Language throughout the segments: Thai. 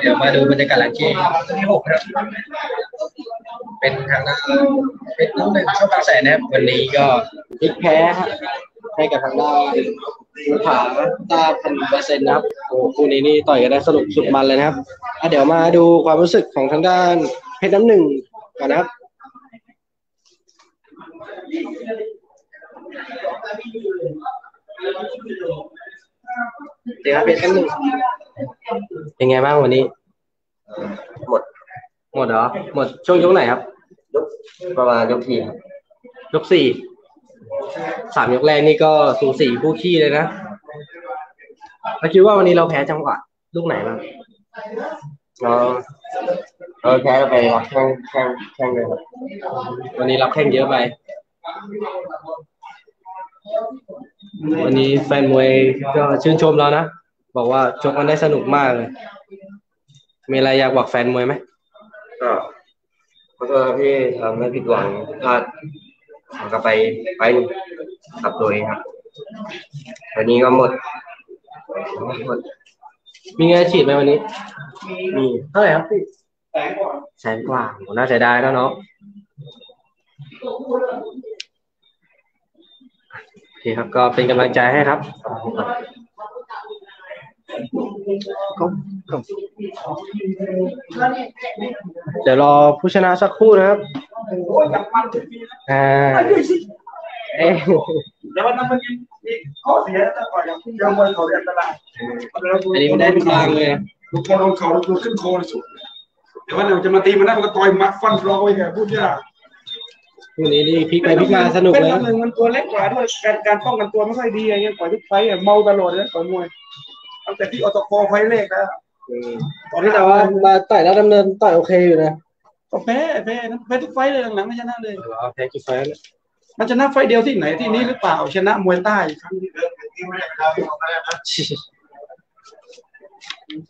เดี๋ยวมาดูบรรยากาศหลังเกมที่หกครับ เป็นทางด้านเป็นน้ำหนึ่งช่องบางแสนนะครับ วันนี้ก็พลิกแพ้ให้กับทางด้านภูผาตาพันเปอร์เซ็นต์นะครับโอ้คู่นี้นี่ต่อยกันได้สนุกสุดมันเลยนะครับอะเดี๋ยวมาดูความรู้สึกของทางด้านเพชรน้ำหนึ่งก่อนนะครับ เดี๋ยวครับเพชรน้ำหนึ่งเป็นไงบ้างวันนี้ หมด หมดเหรอ หมดช่วงยกไหนครับ ยกประมาณยกทีครับยกสี่สามยกแรกนี่ก็สูสีคู่ขี้เลยนะเราคิดว่าวันนี้เราแพ้จังหวะลูกไหนบ้างเราเราแพ้ไปรับแข้งแข้งแข้งเลยครับวันนี้รับแข้งเยอะไป วันนี้แฟนมวยก็ชื่นชมเรานะ บอกว่าชกกันได้สนุกมากเลย มีอะไรอยากบอกแฟนมวยไหมก็ขอโทษครับที่ทำให้ผิดหวังพลาดผมก็ไปไปกับตัวเองครับวันนี้ก็หมดหมด มีเงินฉีดไหมวันนี้ มีเท่าไหร่ครับพี่แสนกว่าโหน่าเสียดายแล้วเนาะโอเคครับก็เป็นกำลังใจให้ครับเดี๋ยวรอผู้ชนะสักครู่นะครับอ่าเอ๊ะแต่ว่านั้นมันมีข้อเสียถ้าต่อยกับเยาวชนเขาอันตรายอันนี้ไม่ได้ทุกทางเลยลูกคอลงเขาลูกขึ้นคอเลยสุดแต่ว่าเดี๋ยวจะมาตีมันได้มันก็ต่อยมัดฟันรอไว้แกพูดยาก คู่นี้นี่พลิกไปพลิกมาสนุกเป็นเลยอันหนึ่งมันตัวเล็กกว่าด้วยการการป้องกันตัวไม่ค่อยดีอย่างเงี้ยต่อยทุกไฟต์อะเมาตลอดเลยต่อยมวยตั้งแต่ที่อตกไฟต์แรกแล้วตอนนี้แต่ว่ามาต่อยแล้วดำเนินต่อยโอเคอยู่นะก็แพ้แพ้แพ้ทุกไฟต์เลยหลังๆไม่ชนะเลยแพ้กี่ไฟล์แล้วมันชนะไฟต์เดียวที่ไหนที่นี้หรือเปล่าชนะมวยใต้ครั้งที่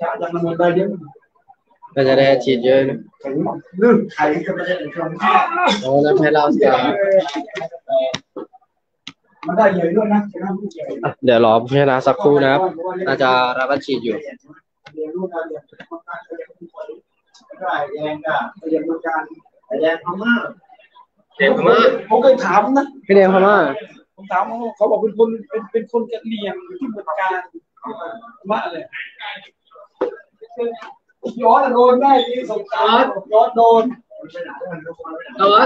จากมวยใต้เยอะ ก็จะได้ฉีดเยอะนะลื่นไข่ก็ไม่ได้เป็นคำโอ้แล้วแพ้เราเสียมันได้เยอะด้วยนะชนะผู้ใหญ่อะเดี๋ยวรอผู้ชนะสักครู่นะครับน่าจะรับการฉีดอยู่เรียนรู้การเรียนมันการเรียนผู้คนได้แรงก็เรียนรู้การแรงพม่าเด็กพม่าผมเคยถามนะพี่เดงพม่าผมถามเขาเขาบอกเป็นคนเป็นเป็นคนกะเหรี่ยงอยู่ที่เมืองการว่าอะไร ย้อนโดนได้ที่สงครามย้อนโดนเอาวะ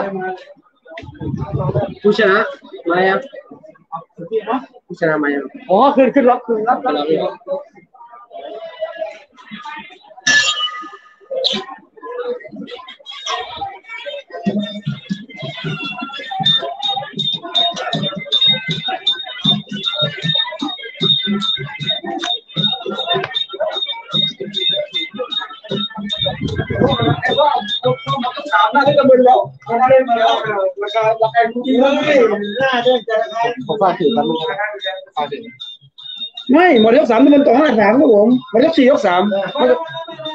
ผู้ชนะมายังผู้ชนะมายังอ๋อขึ้นขึ้นรับขึ้นรับรับถามหน้าที่ตะมึนแล้วราคาเล่นมาแล้วราคาราคาจริงเลยห ผมฝากถือครับมึงฝากถือไม่หมดยกสามมันต่อห้าสามครับผมหมดยกสี่ยกสามหมด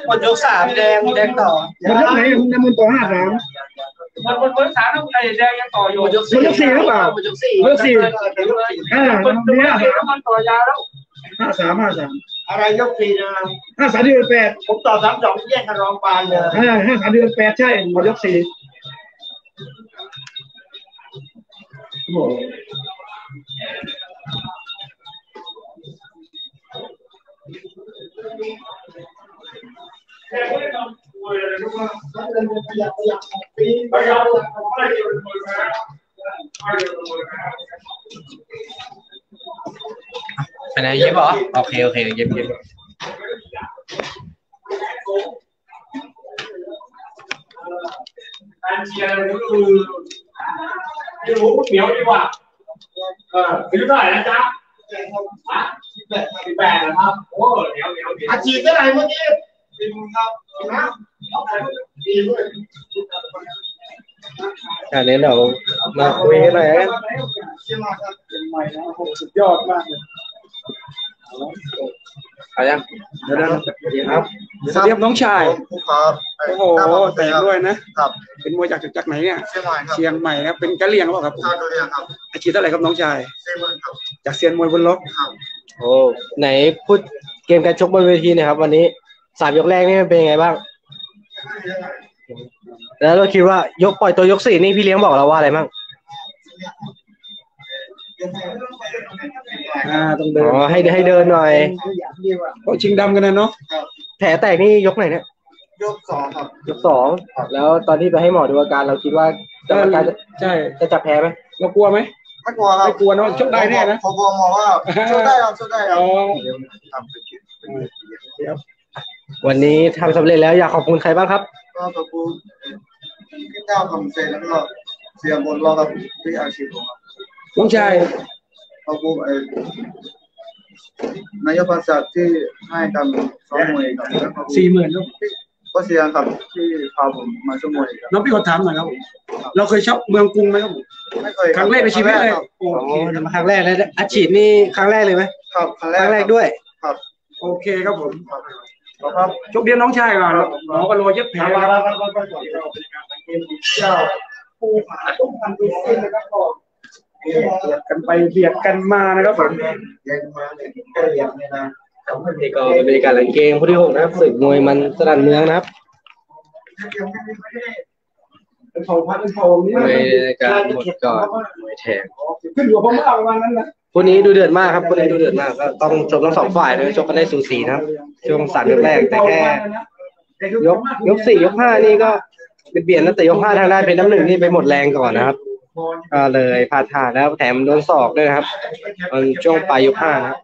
หมดยกสามแดงแดงต่อยกไหนมันต่อห้าสามมันบนบนสารต้องไอ้แดงยังต่ออยู่หมดยกหมดยกสี่หรือเปล่าหมดยกสี่หมดยกสี่อ่ามันดูเนี่ยสีน้ำมันต่อยาแล้วห้าสามห้าสาม อะไรยกทีนะห้าสามเดือนแปดผมต่อสามสองแย่งกันรองปานเลยห้าห้าสามเดือนแปดใช่หมดยกสี่โอ้โห ไปไหนเย็บเหรอโอเคโอเคเย็บเย็บการเชียร์ก็คือไม่รู้เหนียวดีกว่าเอออายุเท่าไหร่นะจ๊ะสิบแปดนะครับโอ้เหนียวเหนียวเหนียวอาชีพเท่าไหร่เมื่อกี้จริงครับนะดีด้วยอันนี้เรามาคุยกันหน่อยเชียงใหม่นะสุดยอดมากเลย อายังเดี๋ยวนะดีครับสวัสดีครับน้องชายครับโอ้โหแต่งด้วยนะครับ เป็นมวยจากจากไหนเนี่ยเชียงใหม่ครับเชียงใหม่ครับเป็นกะเหรี่ยงหรือเปล่าครับผมท่าตัวเรียนครับอาชีพเท่าไหร่ครับน้องชายเซเว่นครับจากเซียนมวยบนล็อกครับโโอ้ไหนพูดเกมการชกบนเวทีหนะครับ วันนี้สามยกแรกนี่มันเป็นยังไงบ้าง แล้วเราคิดว่ายกปล่อยตัวยกสี่นี่พี่เลี้ยงบอกเราว่าอะไรบ้าง อ่าต้องเดินอ๋อให้ให้เดินหน่อยโอ้ชิงดำกันนะเนาะแผลแตกนี่ยกไหนเนี่ยยกสองครับยกสองแล้วตอนที่ไปให้หมอดูอาการเราคิดว่ากรรมการจะใช่จะจับแพ้ไหมเรากลัวไหมไม่กลัวครับไม่กลัวเนอะชกได้แน่นะผมบอกหมอว่าชกได้ครับชกได้ครับอ๋อวันนี้ทำสำเร็จแล้วอยากขอบคุณใครบ้างครับก็ขอบคุณพี่เจ้าคำเซนแล้วก็เสียบนรอกับพี่อาชีพผมครับ น้องชายขอบคุณเอ่อนายกภาษาที่ให้การซ้อมมวยครับแล้วก็ขอบคุณสี่หมื่นลูกก็เสียครับที่พาผมมาชกมวยครับน้องพี่ขอถามหน่อยครับผมเราเคยชกเมืองกรุงไหมครับผมไม่เคยครั้งแรกในชีวิตเลยครับโอเคครั้งแรกแล้วอาชีพนี่ครั้งแรกเลยไหมครับครั้งแรคกรั้งแรกด้วยครับ โอเคครับผมครับชกเดียวน้องชายก่อนหมอก็รอเย็บแผลครับเจ้าเบี ยดกันไปเบียดกันมานะครับผมเย็นมาเนี่ยก็เย็นเนี่ยนะนี่ก็เป็นบรรยากาศหลังเกมคู่ที่หกนะครับศึกมวยมันสนั่นเมืองนะครับเป็นเผ่าพันธุ์เป็นเผ่านี้ในรายการหมดก่อนมวยแทงขึ้นอยู่กับพม่าประมาณนั้นนะคู่นี้ดูเดือดมากครับคู่นี้ดูเดือดมากก็ต้องชมทั้งสองฝ่ายเลยชกกันได้สูสีนะครับช่วงสามยกแรกแต่แค่ยกยกสี่ยกห้านี่ก็เบียดแล้วแต่ยกห้าทางด้านเป็นน้ำหนึ่งนี่ไปหมดแรงก่อนนะครับ ก็เลยพลาดท่าแล้วแถมโดนศอกด้วยครับตอนช่วงปลายยกห้านะครับ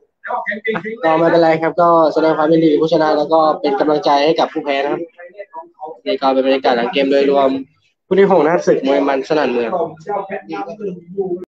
ก็ไม่เป็นไรครับ ก็แสดงความยินดีผู้ชนะแล้วก็เป็นกำลังใจให้กับผู้แพ้นะครับนี่ก็เป็นบรรยากาศหลังเกมโดยรวมผู้ที่หงนะครับศึกมวยมันสนั่นเมือง